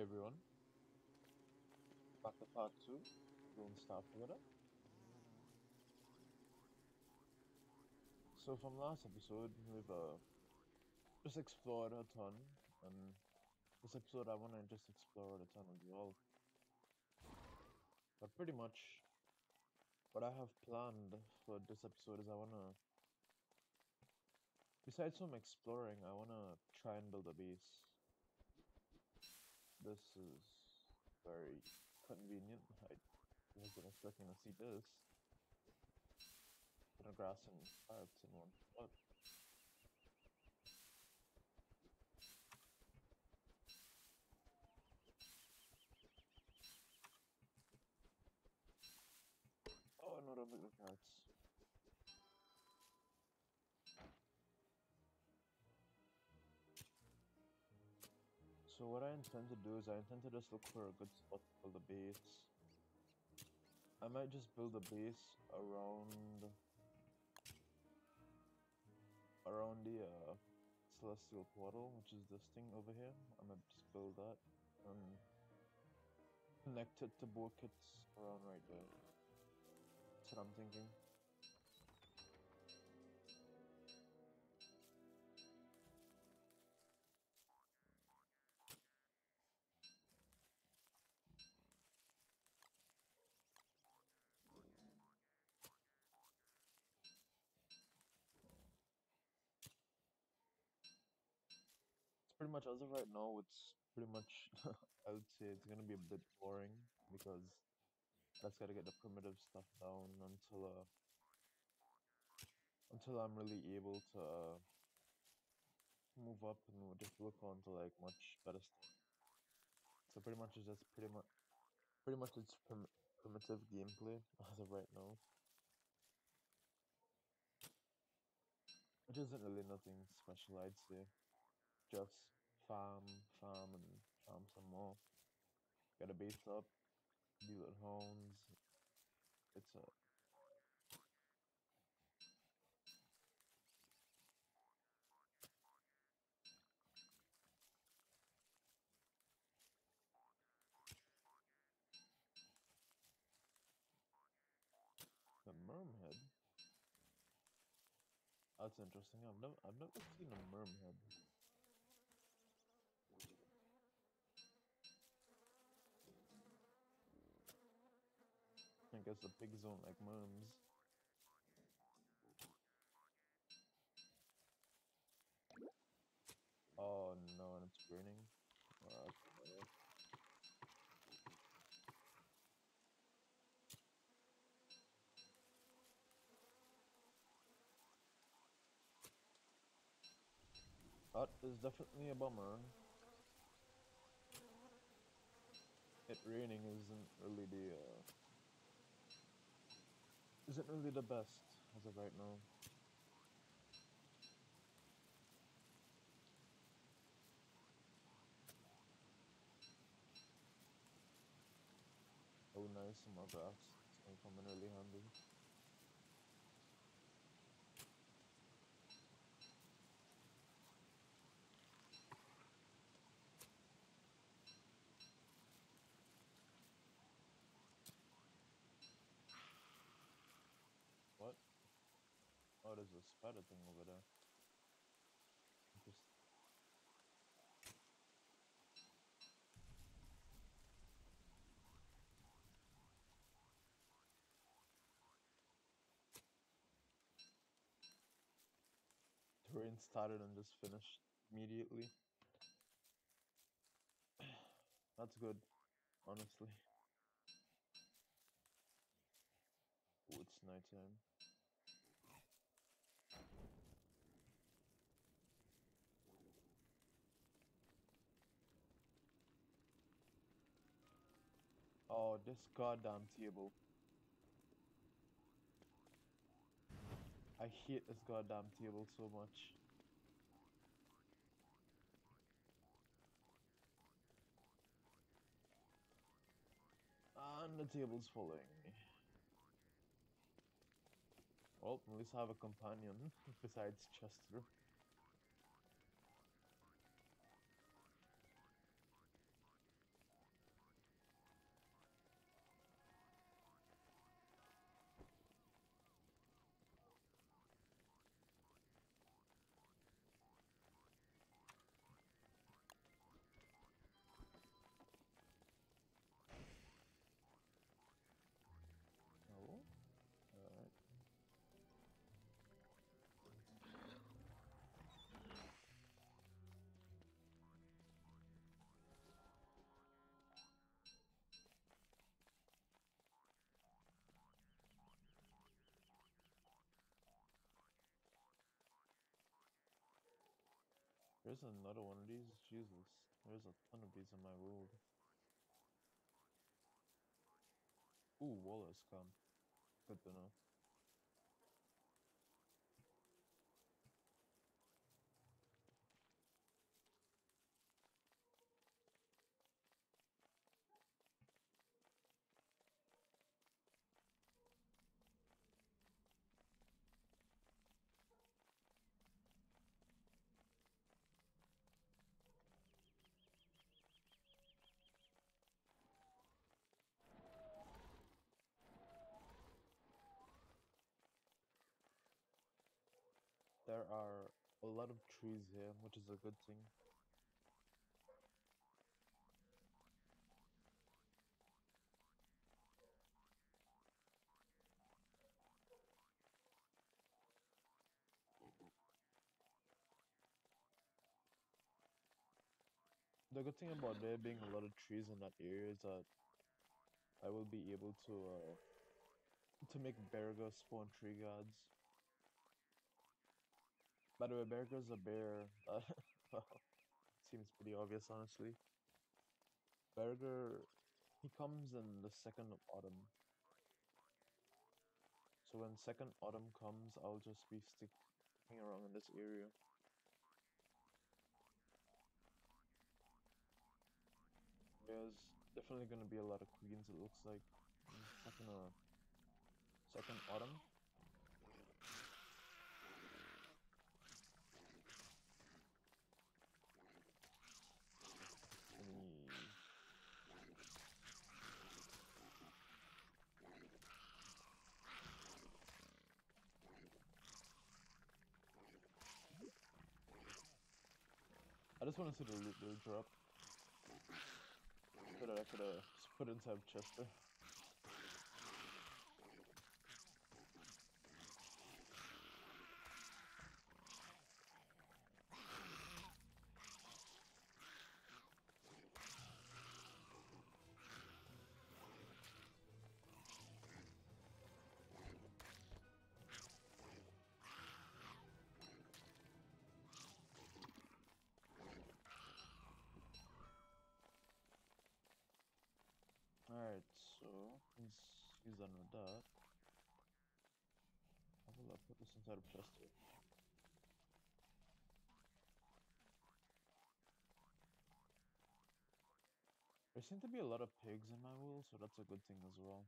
Everyone, back to part 2, Don't Starve Together. So from last episode, we've uh, just explored a ton, and this episode I want to just explore a ton as well. But pretty much, what I have planned for this episode is I want to, besides some exploring, I want to try and build a base. This is very convenient. I wasn't expecting to see this. Of grass and parrots in one spot. Oh, another bit of carrots. What I intend to do is I intend to just look for a good spot to build a base. I might just build a base around around the uh, celestial portal, which is this thing over here. I might just build that and connect it to buckets around right there. That's what I'm thinking. Pretty much as of right now. It's pretty much I would say it's gonna be a bit boring because that's gotta get the primitive stuff down until uh until I'm really able to uh, move up and just look on to like much better stuff. So pretty much it's just pretty much pretty much it's prim primitive gameplay as of right now. Which isn't really nothing special I'd say. Just farm, farm and farm some more. Get a base up, deal with hounds. It's a the mermaid. That's interesting. I've never I've never seen a mermaid. I guess the pigs don't like merms. Oh no, and it's raining. Oh, that's. That is definitely a bummer. It raining isn't really the uh, isn't really the best as of right now. Oh nice, some more grass. It's in really handy. What? There's a spider thing over there. Just the rain started and just finished immediately. That's good, honestly. Oh, it's nighttime. Oh, this goddamn table. I hate this goddamn table so much. And the table's falling. Well, at least I have a companion besides Chester. There's another one of these. Jesus. There's a ton of these in my world. Ooh, walrus camp. Good to know. There are a lot of trees here, which is a good thing. The good thing about there being a lot of trees in that area is that I will be able to uh, to make Bearger spawn tree guards. By the way, Bearger's a bear. Uh, well, seems pretty obvious, honestly. Bearger, he comes in the second of autumn. So when second autumn comes, I'll just be sticking around in this area. There's definitely gonna be a lot of queens, it looks like. Second, uh, second autumn. Just want to see the loot drop. That I could uh, put inside Chester. There seem to be a lot of pigs in my wool, so that's a good thing as well.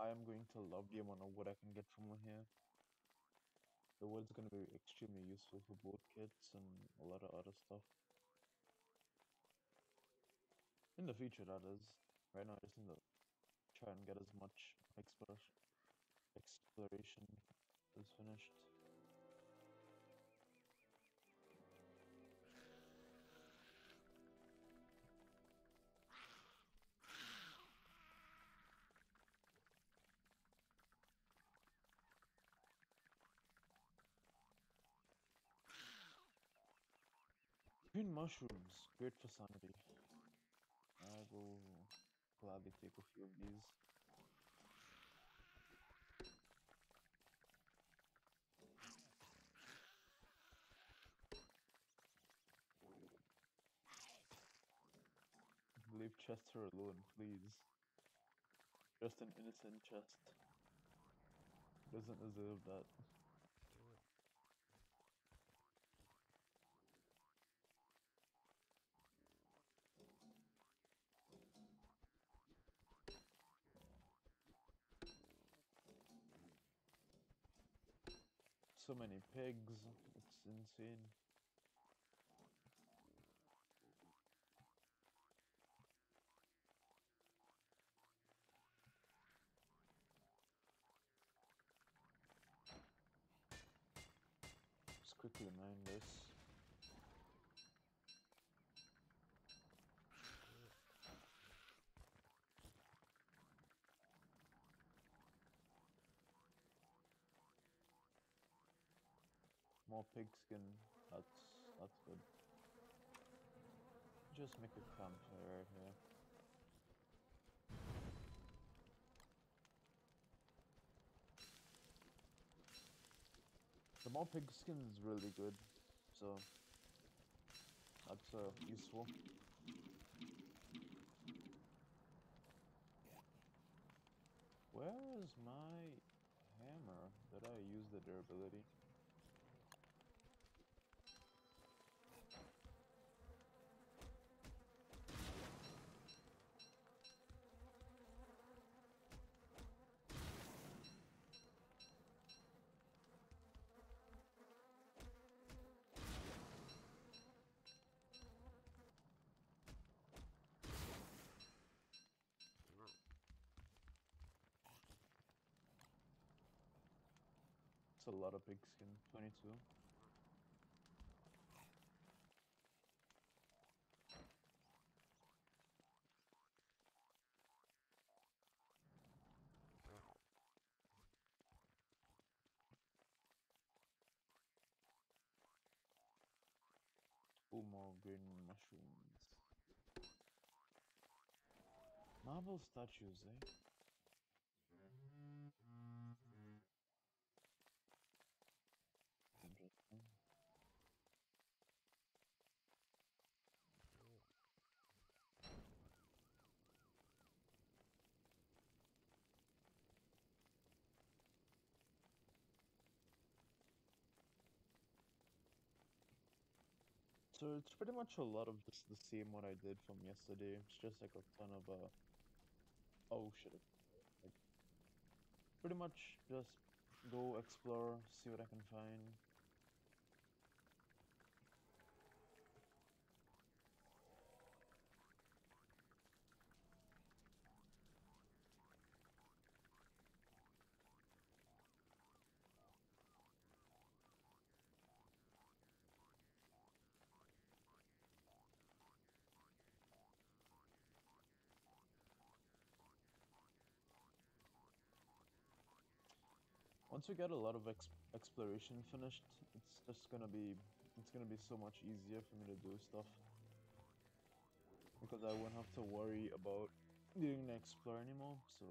I am going to love the amount of wood I can get from here. The wood's gonna be extremely useful for boat kits and a lot of other stuff. In the future, that is. Right now, I just need to try and get as much exploration is finished. Green mushrooms, great for sanity. I will gladly take a few of these. Leave Chester alone, please. Just an innocent chest. Doesn't deserve that. So many pigs, it's insane. Just quickly mine this. More pigskin. That's that's good. Just make a campfire right here. The more pigskin is really good, so that's uh, useful. Where is my hammer? Did I use the durability? It's a lot of pigskin. 22. Two more green mushrooms. Marble statues, eh? Interesting. So it's pretty much a lot of just the same what I did from yesterday. It's just like a ton of uh oh shit. Like pretty much just go explore, see what I can find. Once we get a lot of ex exploration finished, it's just gonna be it's gonna be so much easier for me to do stuff. Because I won't have to worry about needing to explore anymore, so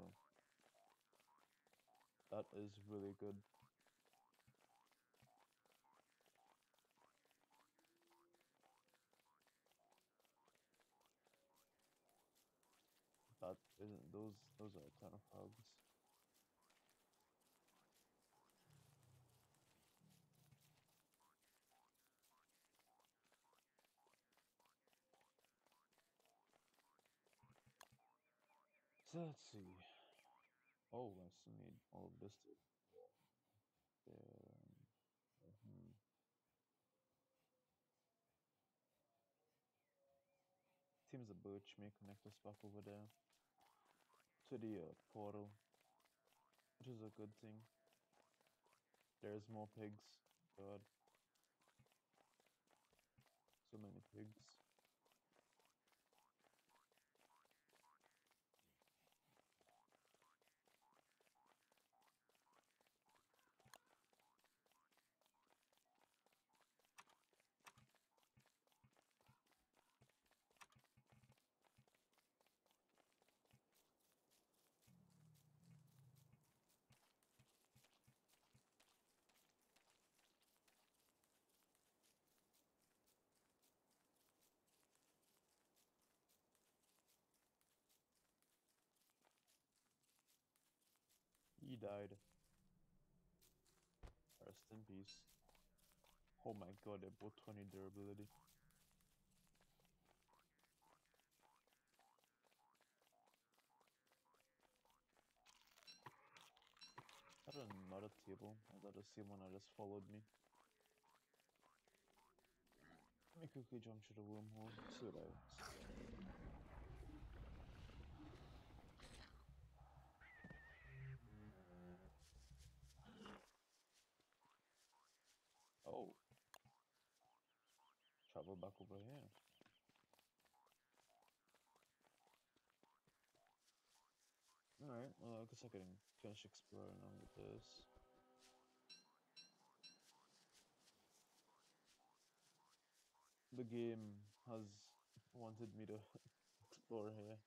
that is really good. That isn't those those are a ton of hogs. So let's see. Oh, still need all of this to. Um, mhm. Seems the birch may connect us back over there to the uh, portal, which is a good thing. There's more pigs. God, so many pigs. He died. Rest in peace. Oh my god, they're both 20 durability. I had another table. I thought the same one that just followed me. Let me quickly jump to the wormhole, see what I see. go back over here. Alright, well I guess I can finish exploring on with this. The game has wanted me to explore here.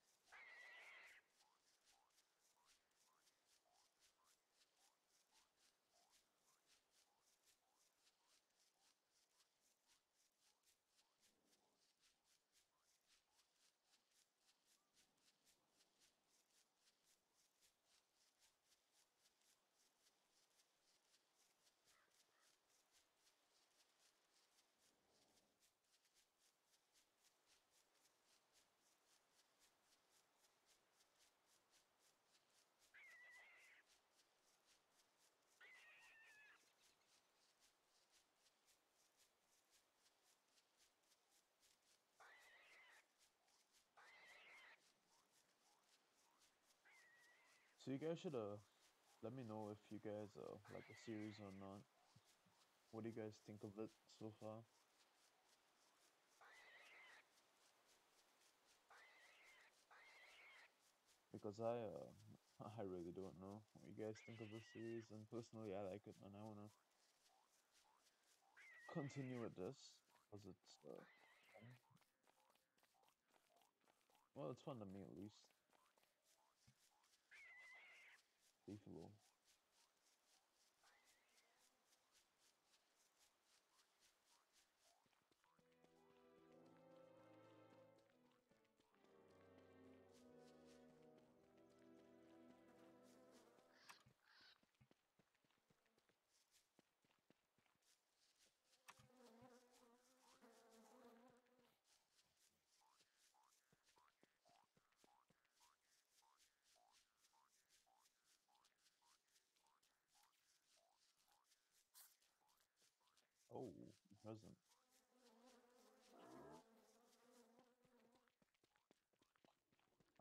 So you guys should uh let me know if you guys uh like the series or not. What do you guys think of it so far? Because I uh I really don't know what you guys think of the series and personally I like it and I wanna continue with this because it's uh well it's fun to me at least. Beefalo. Oh, present.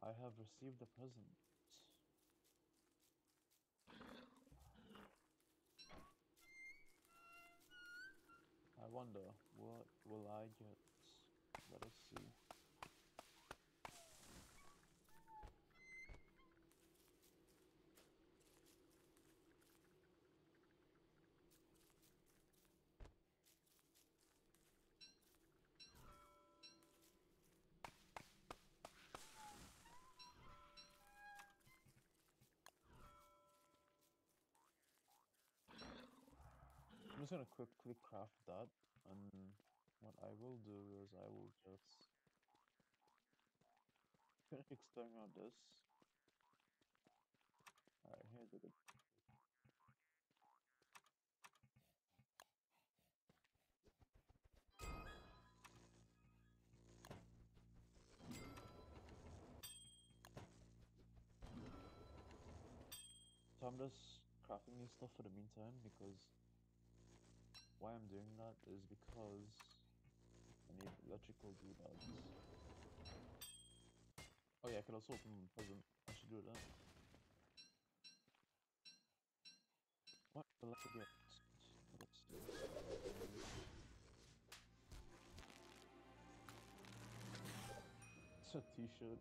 I have received a present. I wonder, what will I get? Let us see. Just gonna quickly craft that, and what I will do is I will just finish out this. Alright, here's a good. So I'm just crafting these stuff for the meantime because why I'm doing that is because I need electrical doodads. Oh yeah, I could also open present. I should do that. What will I get? It's a t-shirt.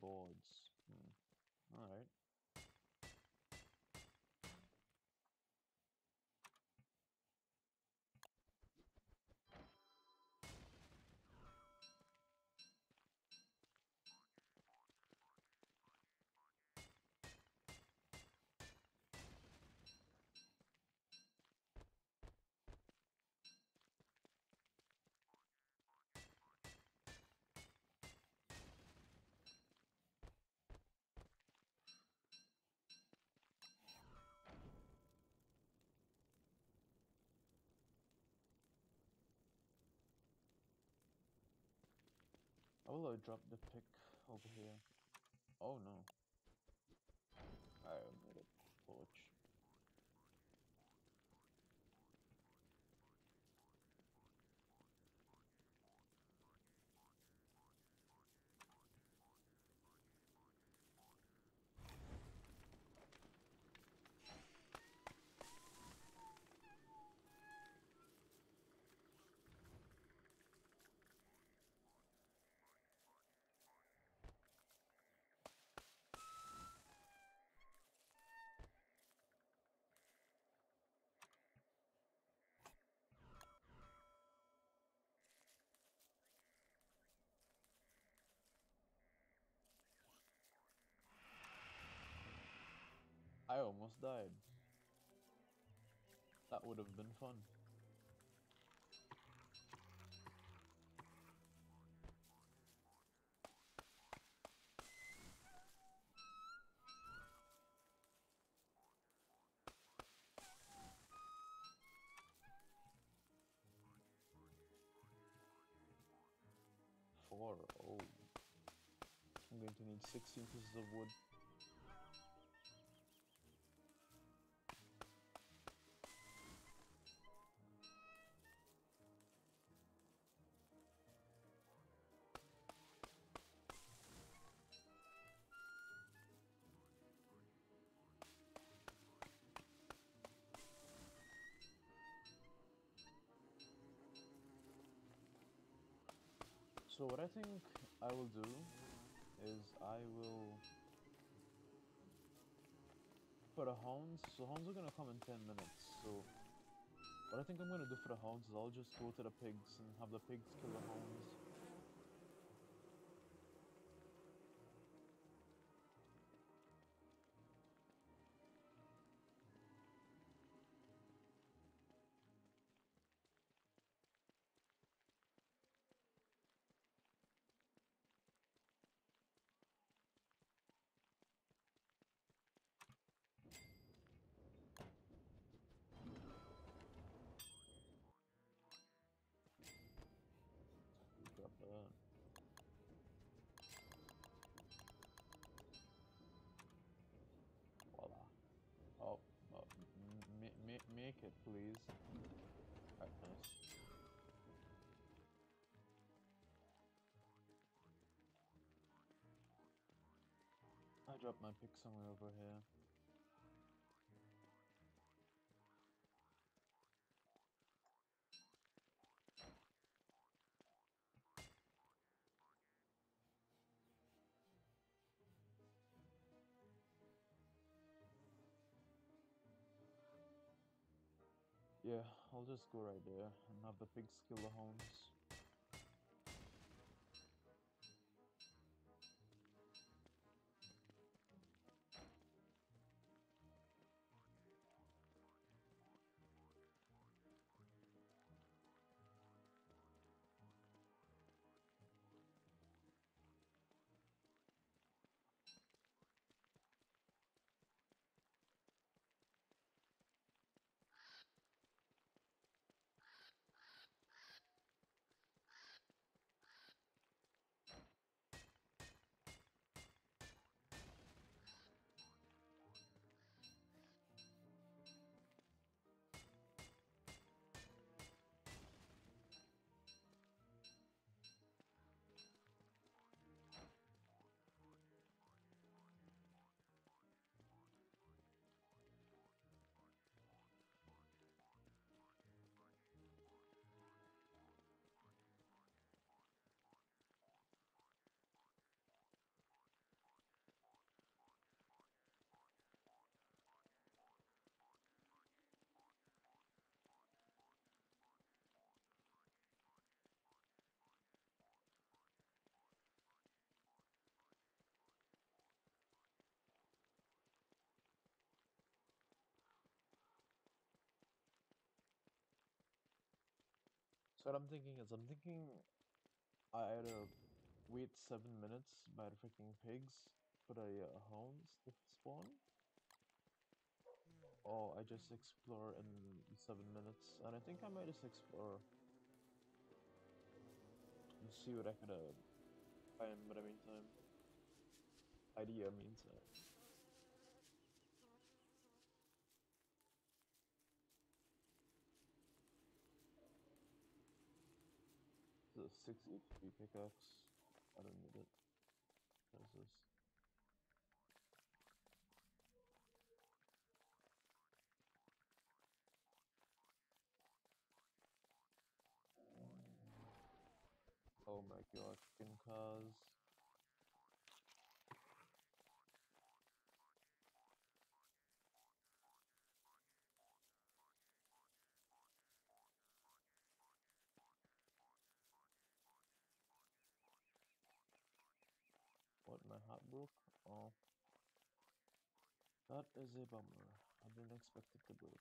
Boards. Hmm. Alright. Will I drop the pick over here? Oh no. I torch. I almost died. That would have been fun. Four. Oh. I'm going to need 16 pieces of wood. So what I think I will do is I will for the hounds, so hounds are gonna come in 10 minutes, so what I think I'm gonna do for the hounds is I'll just go to the pigs and have the pigs kill the hounds. M- please. Alright, nice. I dropped my pick somewhere over here. I'll just go right there and have the pigs kill the hounds. So what I'm thinking is I'm thinking I either wait seven minutes by the freaking pigs for the uh, hounds to spawn, or I just explore in seven minutes. And I think I might just explore and see what I could uh, find in the meantime. Idea meantime. The 6 HP pickaxe. I don't need it. What is this? Oh my god, chicken cars. Broke? Oh. That is a bummer. I didn't expect it to break.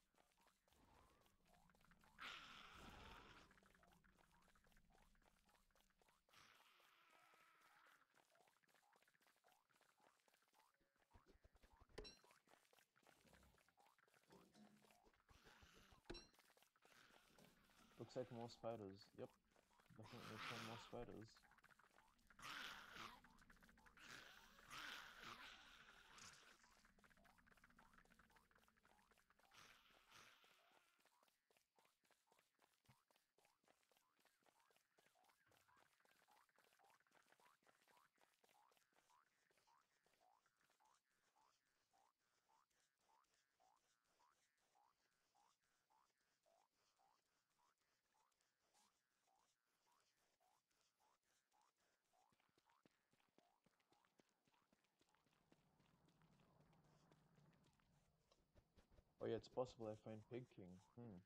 Looks like more spiders. Yep. Definitely some more spiders. Yeah, it's possible I find Pig King. Hmm.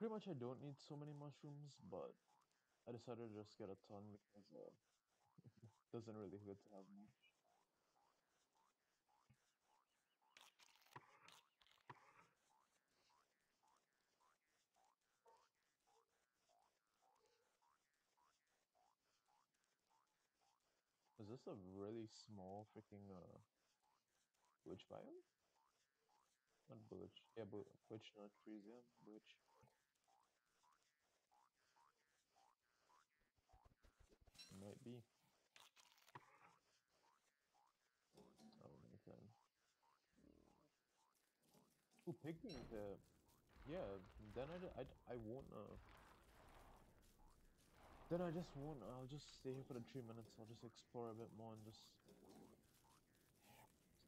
Pretty much I don't need so many mushrooms, but I decided to just get a ton because uh, doesn't really hurt to have much. Is this a really small freaking uh glitch biome? Not glitch. Yeah, but glitch not yeah, glitch. Might be. Oh, Nathan. Ooh, picking the. Yeah, then I, I, I won't. Uh, then I just won't. I'll just stay here for the three minutes. I'll just explore a bit more and just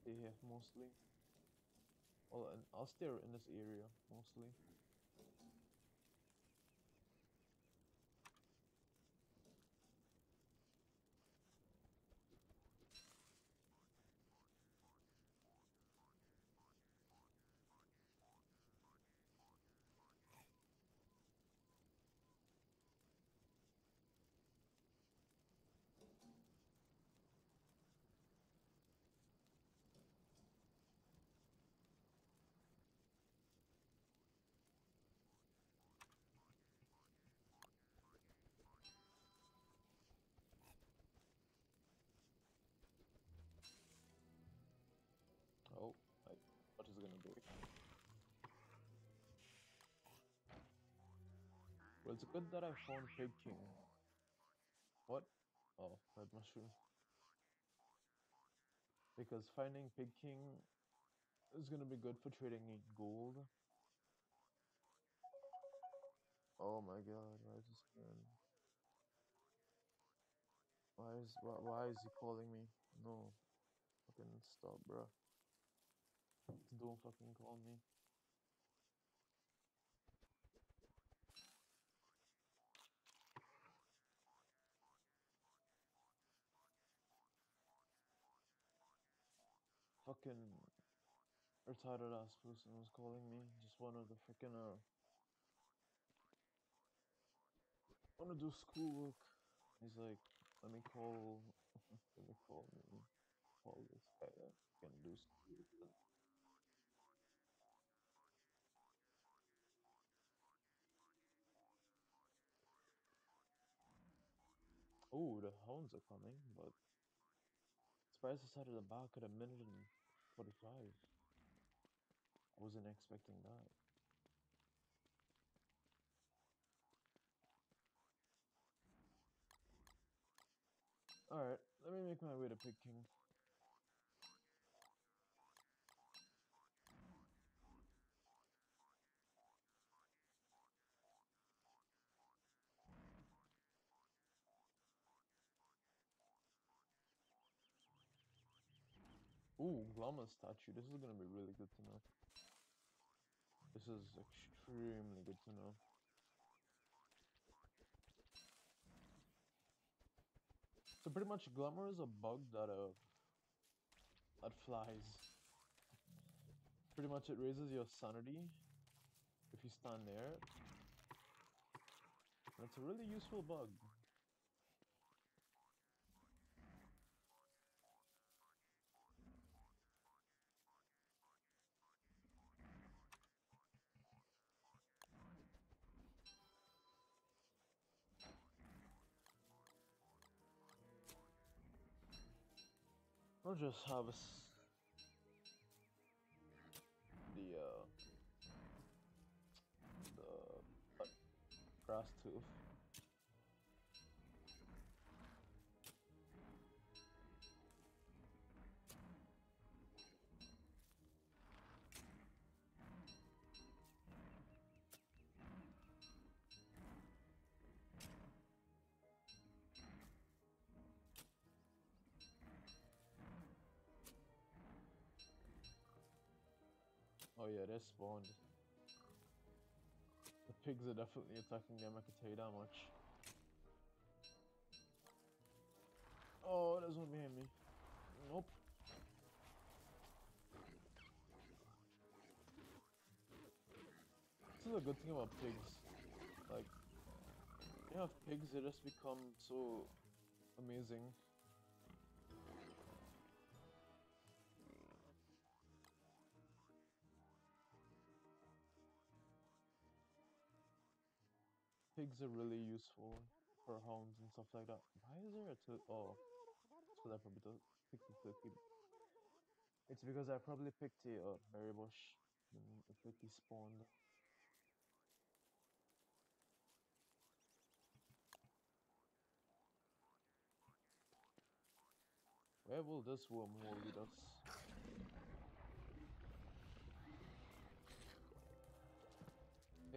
stay here mostly. Well, I'll stay in this area mostly. Well, it's good that I found Pig King. What? Oh, red mushroom. Because finding Pig King is gonna be good for trading gold. Oh my god, why is this man? Why is why, why is he calling me? No. Fucking stop, bro. Don't fucking call me. Fucking retarded ass person was calling me. Just wanted to freaking uh wanna do schoolwork. He's like, let me call let me call me call this guy that can do schoolwork. Oh, the hounds are coming, but surprised decided to back at a minute and 45. I wasn't expecting that. Alright, let me make my way to Pig King. Ooh, Glommer statue. This is gonna be really good to know. This is extremely good to know. So pretty much Glommer is a bug that uh that flies. Pretty much it raises your sanity if you stand there. And it's a really useful bug. Just harvest yeah, they're spawned. The pigs are definitely attacking them, I can tell you that much. Oh, there's one behind me. Nope. This is a good thing about pigs. Like, you have pigs, they just become so amazing. Pigs are really useful for homes and stuff like that. Why is there a two? Oh, because I probably the. It's because I probably picked a uh, berry bush the turkey spawned. Where will this wormhole lead us?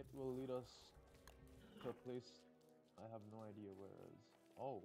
It will lead us a place I have no idea where it is. Oh.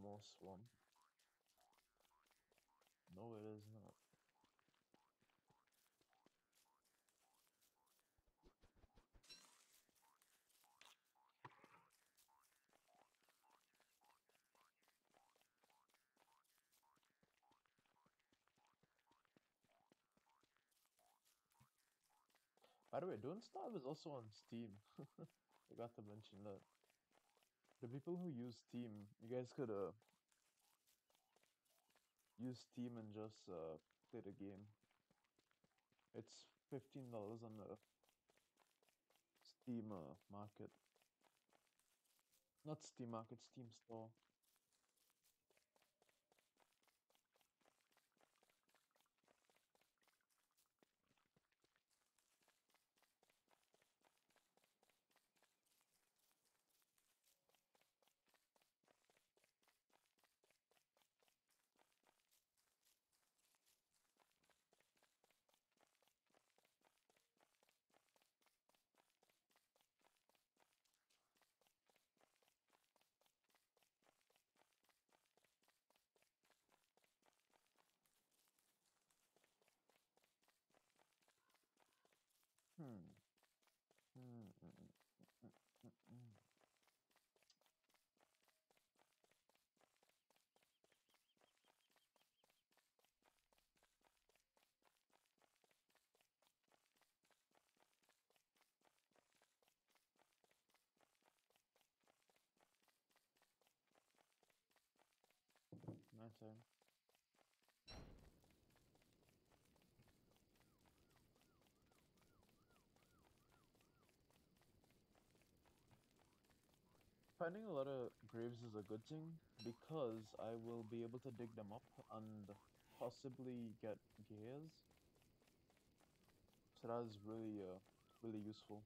More swamp? No, it is not. By the way, Don't Starve is also on Steam. Forgot to mention that. The people who use Steam, you guys could uh use Steam and just uh play the game. It's fifteen dollars on the Steam uh, market. Not Steam market, Steam store. My turn. Finding a lot of graves is a good thing because I will be able to dig them up and possibly get gears. So that is really, uh, really useful.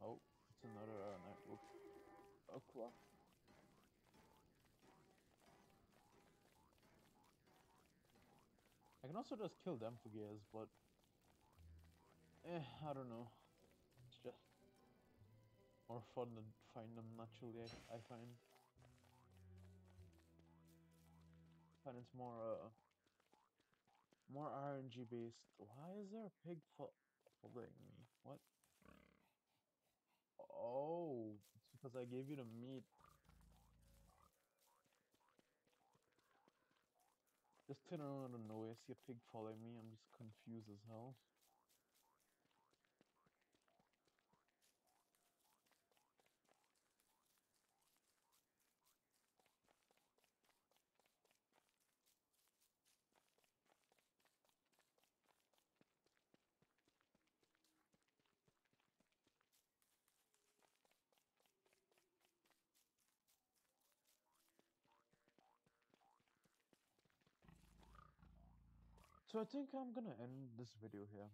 Oh, it's another uh, night Aqua. I can also just kill them for gears, but eh, I don't know. It's just more fun to find them naturally. I, I find. find it's more uh more RNG based. Why is there a pig fo following me? What? Oh, because I gave you the meat. Just turn around the noise, see a pig following me, I'm just confused as hell. So I think I'm gonna end this video here.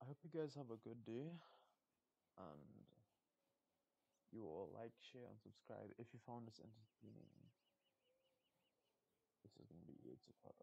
I hope you guys have a good day, and you all like, share, and subscribe if you found this entertaining. This is gonna be too far.